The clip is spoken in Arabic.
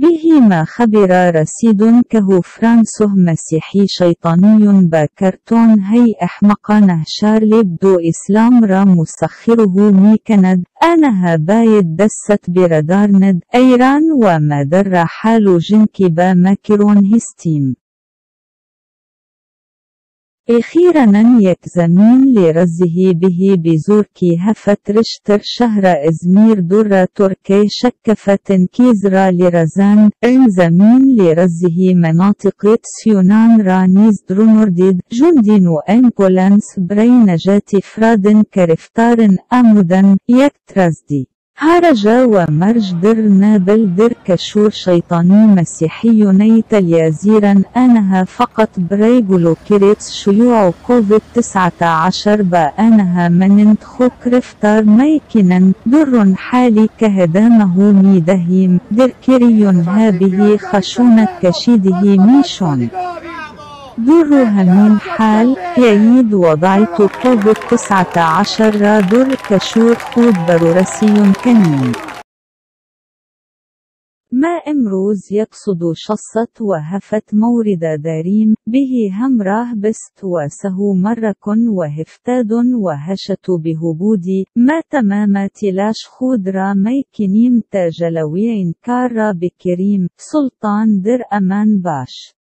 فيما خبر رصيد كهو فرانسه مسيحي شيطاني باكرتون هي أحمق نهشار لبدو إسلام را مسخره ميكند أنها بايد دست بردارند أيران وما در حال جنكبا ماكرون هستيم. أخيرا يكزمين لرزه به بزوركي هفت رشتر شهر إزمير در تركي شكفة كيزرا لرزان. زمين لرزه مناطق تسيونان رانيز درونورديد. جندين وأنبولانس بري نجات فراد كرفتار أمدا يكترزدي. هرج ومرج در نابل در كشور شيطاني مسيحي نيت اليازيرا أنها فقط بريغلو كريتس شيوع كوفيد 19 بأنها من خو كرفتار ميكنا در حالي كهدامه ميدهيم در كريون هابه خشونة كشيده ميشون. در همين حال يعيد وضعت كوفيد 19 در كشور خود برورسي كنين ما إمروز يقصد شصت وهفت مورد داريم به هم راه بست وسهو مرك وهفتاد وهشت بهبودي ما تمام تلاش خود را ميكنيم تاجلوين كار بكريم سلطان در أمان باش.